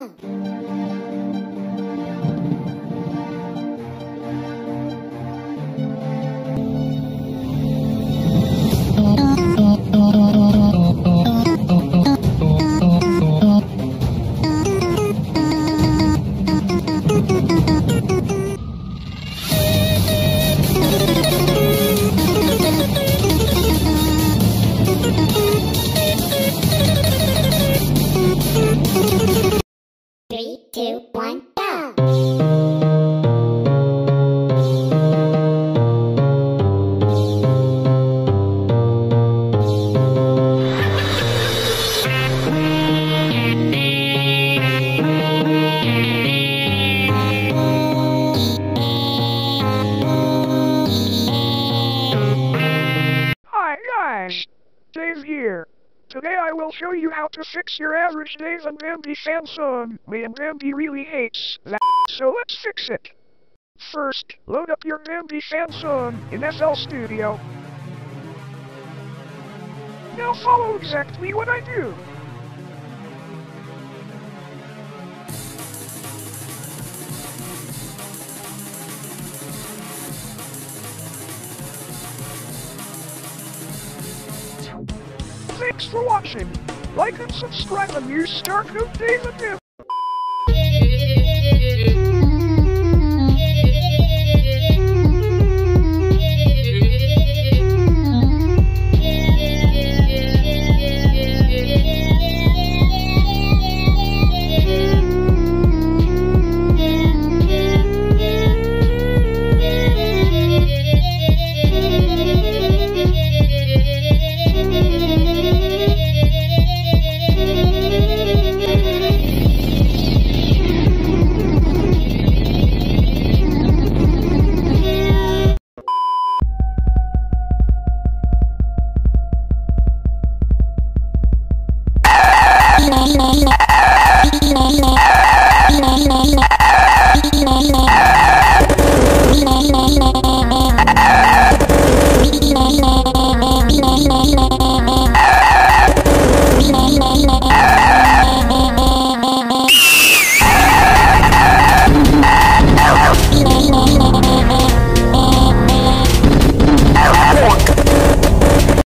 Hum. Dave here. Today I will show you how to fix your average Dave and Bambi Samsung. And Bambi really hates that, so let's fix it. First, load up your Bambi Samsung in FL Studio. Now follow exactly what I do. Thanks for watching. Like and subscribe and use star code Dave and Bambi.